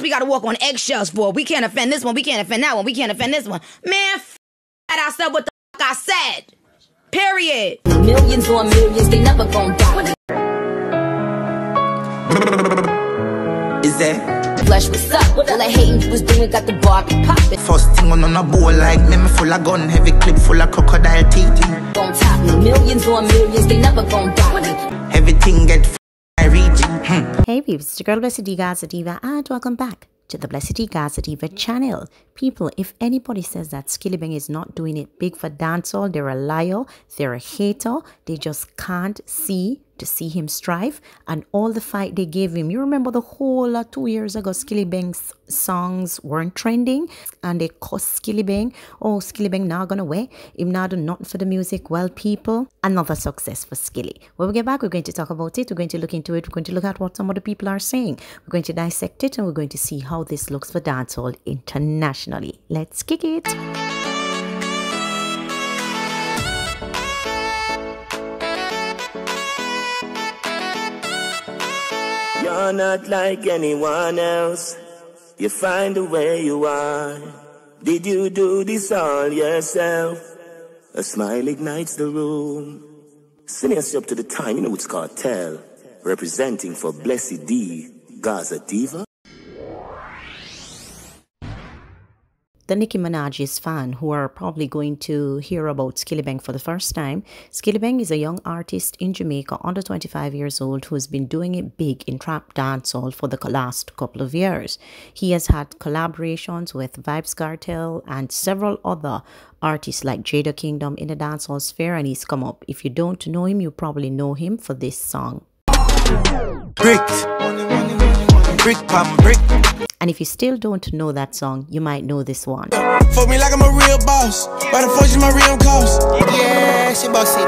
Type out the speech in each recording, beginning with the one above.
else we gotta walk on eggshells for? We can't offend this one, we can't offend that one, we can't offend this one. Man, f that I said what the fuck I said. Period. Millions on millions, they never gon' die. Is there? Flesh, what's up? All the hating you was doing got the Barbie poppin'. First thing on on a bowl like me, me full of gun, heavy clip full of crocodile teeth. On top, millions on millions, they never gon' die. Everything get Hmm. Hey peeps, it's your girl Blessyd Gaza Diva and welcome back to the Blessyd Gaza Diva channel. People, if anybody says that Skillibeng is not doing it big for dancehall, they're a liar, they're a hater, they just can't see to see him strive and all the fight they gave him. You remember the whole uh, two years ago, Skillibeng's songs weren't trending and they skilly Skillibeng. Oh, Skillibeng now gonna away. Him not do nothing for the music. Well, people, another success for Skilly. When we get back, we're going to talk about it. We're going to look into it. We're going to look at what some of the people are saying. We're going to dissect it and we're going to see how this looks for dancehall internationally. Let's kick it. You're not like anyone else. You find the way you are. Did you do this all yourself? A smile ignites the room. Sending us up to the time, you know it's cartel. Representing for Blessed D, Gaza Diva. The Nicki Minaj's fan who are probably going to hear about Skillibeng for the first time. Skillibeng is a young artist in Jamaica, under 25 years old, who has been doing it big in trap dancehall for the last couple of years. He has had collaborations with Vybz Kartel and several other artists like Jada Kingdom in the dancehall sphere, and he's come up. If you don't know him, you probably know him for this song. Brick. Brick brick. And if you still don't know that song, you might know this one. Fuck me like I'm a real boss. By the fortune, my real cost. Yeah, she bossy.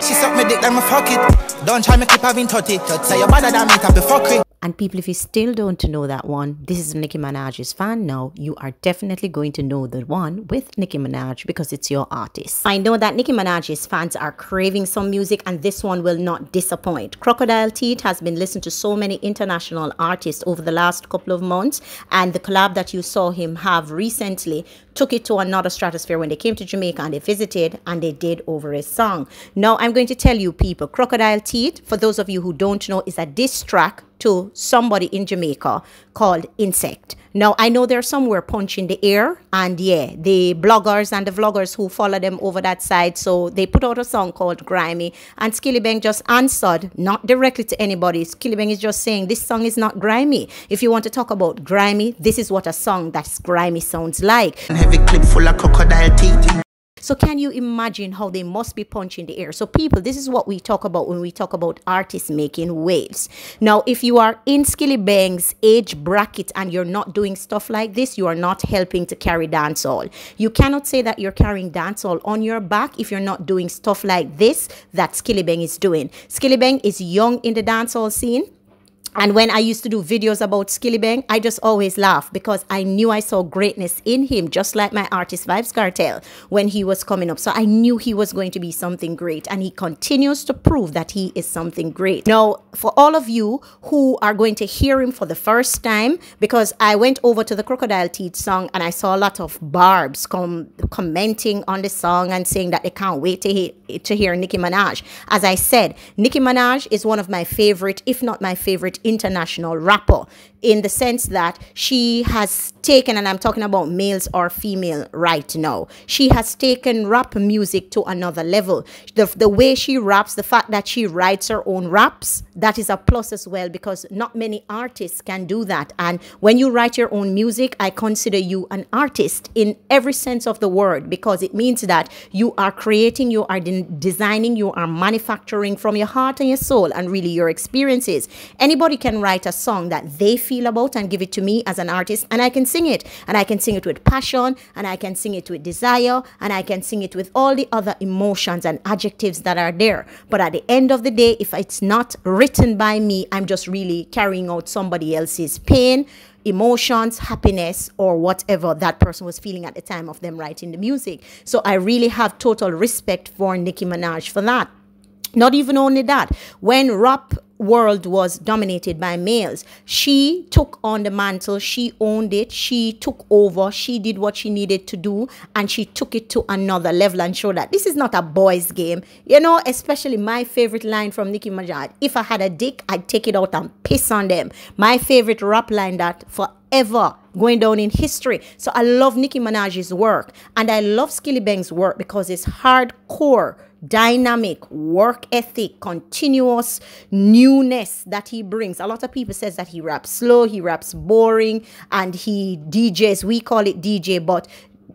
She suck me dick like my fuck it. Don't try me keep having tutty. Say you better than me, tap fuck it. And people, if you still don't know that one, this is Nicki Minaj's fan now. You are definitely going to know the one with Nicki Minaj because it's your artist. I know that Nicki Minaj's fans are craving some music and this one will not disappoint. Crocodile Teeth has been listened to so many international artists over the last couple of months and the collab that you saw him have recently took it to another stratosphere when they came to Jamaica and they visited and they did over a song. Now I'm going to tell you people, Crocodile Teeth, for those of you who don't know, is a diss track to somebody in Jamaica called Intence. Now, I know there's somewhere punch in the air, and yeah, the bloggers and the vloggers who follow them over that side, so they put out a song called Grimy, and Skillibeng just answered, not directly to anybody. Skillibeng is just saying, this song is not grimy. If you want to talk about grimy, this is what a song that's grimy sounds like. Heavy clip full of crocodile teeth. So can you imagine how they must be punching the air? So people, this is what we talk about when we talk about artists making waves. Now, if you are in Skillibeng's age bracket and you're not doing stuff like this, you are not helping to carry dancehall. You cannot say that you're carrying dancehall on your back if you're not doing stuff like this that Skillibeng is doing. Skillibeng is young in the dancehall scene. And when I used to do videos about Skillibeng, I just always laugh because I knew I saw greatness in him, just like my artist Vybz Kartel when he was coming up. So I knew he was going to be something great. And he continues to prove that he is something great. Now, for all of you who are going to hear him for the first time, because I went over to the Crocodile Teeth song and I saw a lot of barbs come commenting on the song and saying that they can't wait to hear, to hear Nicki Minaj. As I said, Nicki Minaj is one of my favorite, if not my favorite, international rapper in the sense that she has taken, and I'm talking about males or female right now, she has taken rap music to another level. The, the way she raps, the fact that she writes her own raps, that is a plus as well because not many artists can do that. And when you write your own music, I consider you an artist in every sense of the word because it means that you are creating, you are de designing, you are manufacturing from your heart and your soul and really your experiences. Anybody can write a song that they feel about and give it to me as an artist and I can sing it and I can sing it with passion and I can sing it with desire and I can sing it with all the other emotions and adjectives that are there. But at the end of the day, if it's not written by me, I'm just really carrying out somebody else's pain, emotions, happiness, or whatever that person was feeling at the time of them writing the music. So I really have total respect for Nicki Minaj for that. Not even only that, when rap world was dominated by males. She took on the mantle, she owned it, she took over, she did what she needed to do, and she took it to another level and showed that this is not a boys' game. You know, especially my favorite line from Nicki Minaj if I had a dick, I'd take it out and piss on them. My favorite rap line that forever going down in history. So I love Nicki Minaj's work and I love Skillibeng's work because it's hardcore dynamic work ethic continuous newness that he brings. A lot of people says that he raps slow he raps boring and he djs we call it dj but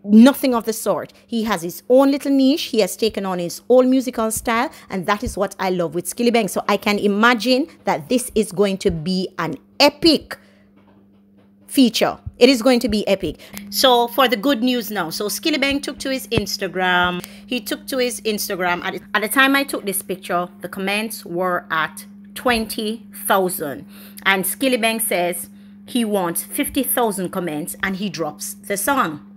nothing of the sort. He has his own little niche. He has taken on his own musical style and that is what i love with skillibeng so i can imagine that this is going to be an epic feature. It is going to be epic. So for the good news now, so Skillibeng took to his Instagram. He took to his Instagram. At, at the time I took this picture, the comments were at 20,000. And Skillibeng says he wants 50,000 comments and he drops the song.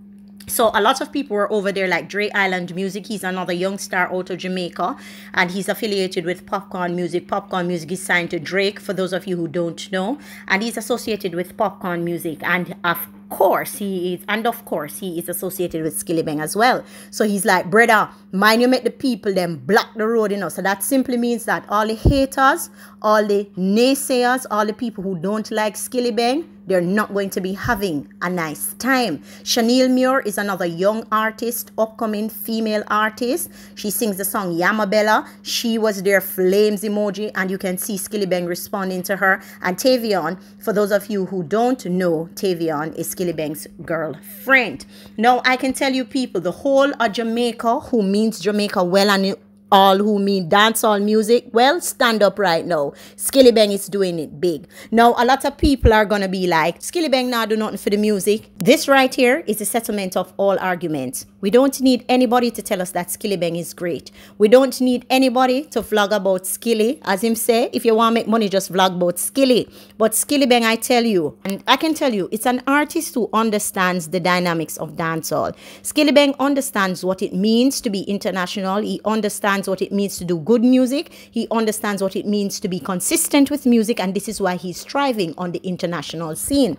So a lot of people were over there like Dre Island Music. He's another young star out of Jamaica and he's affiliated with Popcaan Music. Popcaan Music is signed to Drake for those of you who don't know. And he's associated with Popcaan Music and of course he is and of course he is associated with Skillibeng as well. So he's like, brother, mind you make the people then block the road, you know. So that simply means that all the haters, all the naysayers, all the people who don't like Skillibeng, they're not going to be having a nice time. Chanel Muir is another young artist, upcoming female artist. She sings the song Yamabella. She was their flames emoji, and you can see Skillibeng responding to her. And Tavion, for those of you who don't know, Tavion is Skillibeng's girlfriend. Now, I can tell you people, the whole of Jamaica, who means Jamaica well and all who mean dancehall music, well, stand up right now. Skillibeng is doing it big. Now, a lot of people are going to be like, Skillibeng now do nothing for the music. This right here is a settlement of all arguments. We don't need anybody to tell us that Skillibeng is great. We don't need anybody to vlog about Skilly. As him say, if you want to make money, just vlog about Skilly. But Skillibeng, I tell you, and I can tell you, it's an artist who understands the dynamics of dancehall. Skillibeng understands what it means to be international. He understands understands what it means to do good music. He understands what it means to be consistent with music, and this is why he's striving on the international scene.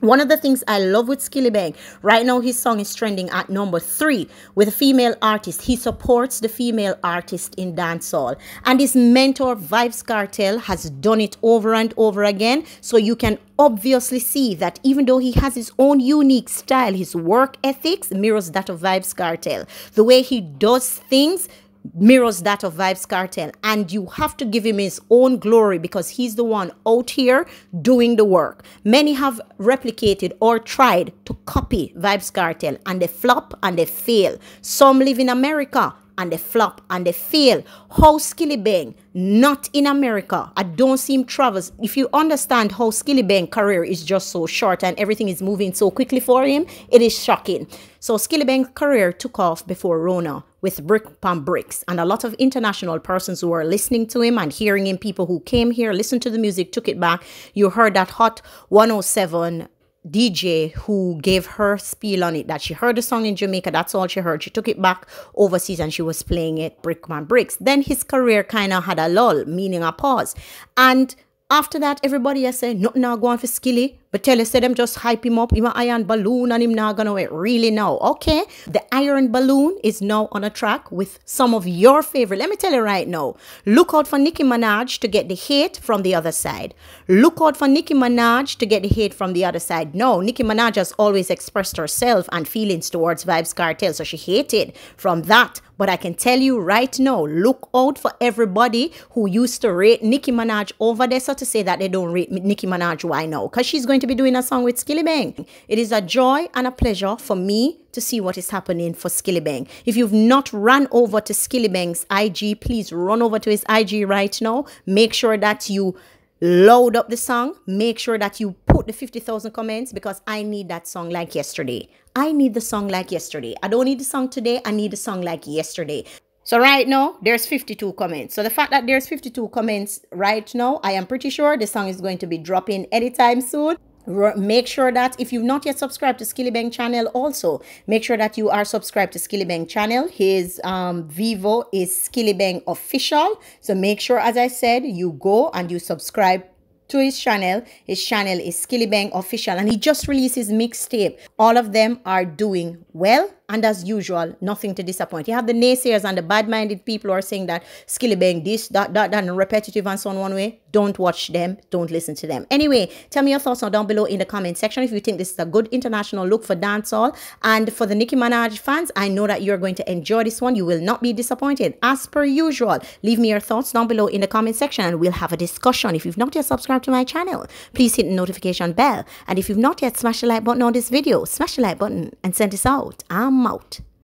One of the things I love with Skillibeng, right now his song is trending at number three with a female artist. He supports the female artist in dancehall. And his mentor, Vybz Kartel, has done it over and over again. So you can obviously see that even though he has his own unique style, his work ethics mirrors that of Vybz Kartel. The way he does things mirrors that of Vybz Kartel. And you have to give him his own glory because he's the one out here doing the work. Many have replicated or tried to copy Vybz Kartel and they flop and they fail. Some live in America and they flop and they fail. How Skillibeng, not in America. I don't see him travels. If you understand how Skillibeng career is just so short and everything is moving so quickly for him, it is shocking. So Skillibeng's career took off before Rona with Brick Pon Bricks. And a lot of international persons who were listening to him and hearing him, people who came here, listened to the music, took it back. You heard that hot 107 DJ who gave her spiel on it that she heard the song in Jamaica. That's all she heard. She took it back overseas and she was playing it Brickman Bricks. Then his career kind of had a lull, meaning a pause. And after that, everybody has said, nothing now going for Skilly. But tell us, say them just hype him up, him an iron balloon and him now gonna wait really now. Okay, the iron balloon is now on a track with some of your favorite. Let me tell you right now, look out for Nicki Minaj to get the hate from the other side. Look out for Nicki Minaj to get the hate from the other side. No, Nicki Minaj has always expressed herself and feelings towards Vybz Kartel, so she hated from that. But I can tell you right now, look out for everybody who used to rate Nicki Minaj over there, so to say that they don't rate Nicki Minaj. Why now? Because she's going to be doing a song with Skillibeng. It is a joy and a pleasure for me to see what is happening for Skillibeng. If you've not run over to Skillibeng's IG, please run over to his IG right now. Make sure that you load up the song. Make sure that you put the 50,000 comments because I need that song like yesterday. I need the song like yesterday. I don't need the song today. I need the song like yesterday. So right now, there's 52 comments. So the fact that there's 52 comments right now, I am pretty sure the song is going to be dropping anytime soon. Make sure that if you've not yet subscribed to Skillibeng channel also make sure that you are subscribed to Skillibeng channel his um Vevo is Skillibeng official so make sure as I said you go and you subscribe to his channel. His channel is Skillibeng Official and he just released his mixtape. All of them are doing well and as usual, nothing to disappoint. You have the naysayers and the bad-minded people who are saying that Skillibeng this, that, that, that, and repetitive and so on one way. Don't watch them. Don't listen to them. Anyway, tell me your thoughts down below in the comment section if you think this is a good international look for dancehall. And for the Nicki Minaj fans, I know that you're going to enjoy this one. You will not be disappointed. As per usual, leave me your thoughts down below in the comment section and we'll have a discussion. If you've not yet subscribed to my channel, please hit the notification bell. And if you've not yet smashed the like button on this video, smash the like button and send this out. I'm out.